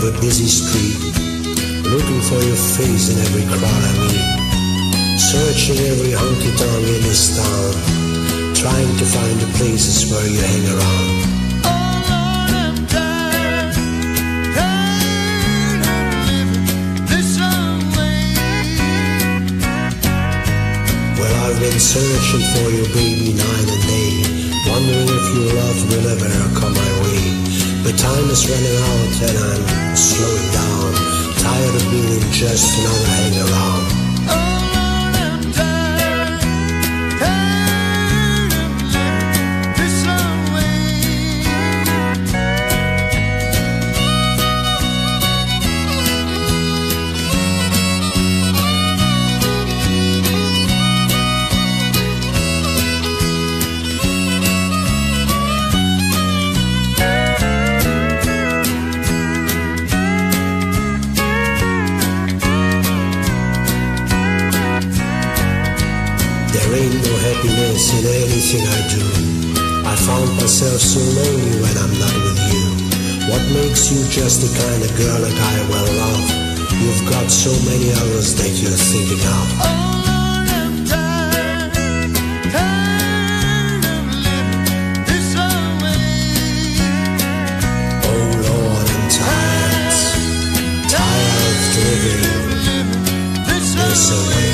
every busy street, looking for your face in every crowd I meet, searching every honky tonk in this town, trying to find the places where you hang around. Well, I've been searching for you, baby, time is running out and I'm slowing down, tired of being just another hang around. find no happiness in anything I do. I found myself so lonely when I'm not with you. What makes you just the kind of girl that I will love? You've got so many others that you're thinking of. Oh Lord, I'm tired, tired of living this.